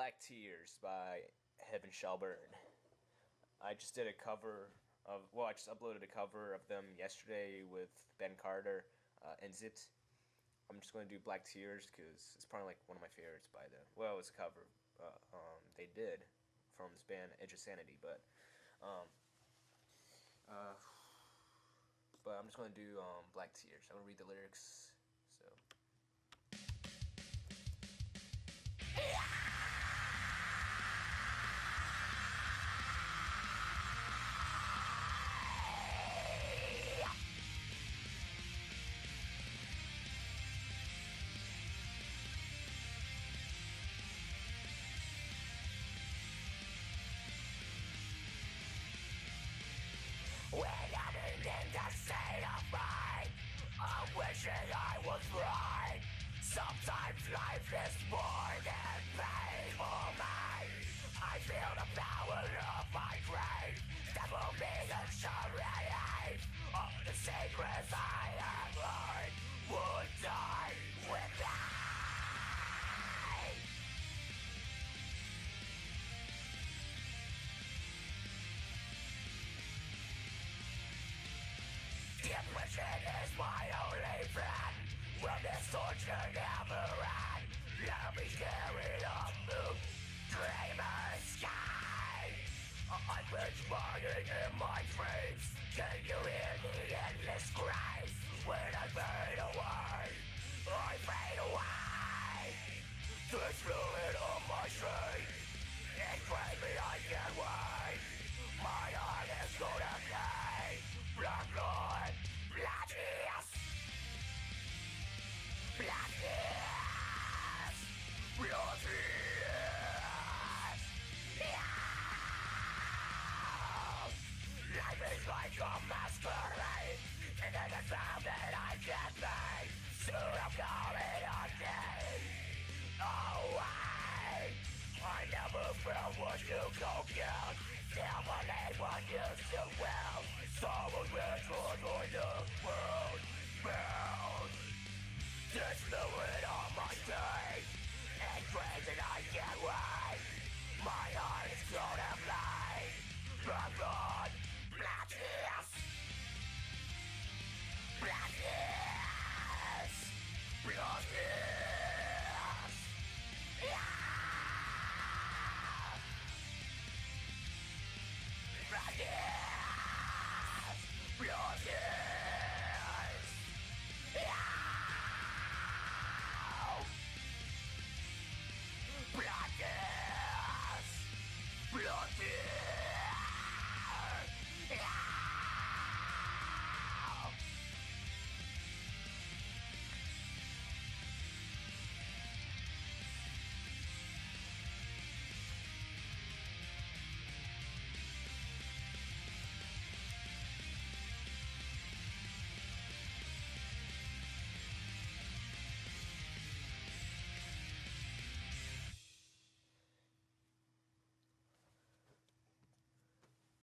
Black Tears by Heaven Shall Burn. I just did a cover of, well, I just uploaded a cover of them yesterday with Ben Carter uh, and Zipped. I'm just going to do Black Tears because it's probably like one of my favorites by them. Well, it's a cover uh, um, they did from this band Edge of Sanity, but um, uh, but I'm just going to do um, Black Tears. I'm going to read the lyrics. Depression is my only friend. When this torture never ends Let me carry on the dreamer sky. I've been burning in my dreams Can you hear the endless cries? When I fade away would you go down? Dominate what you do well.